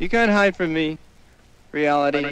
You can't hide from me. Reality.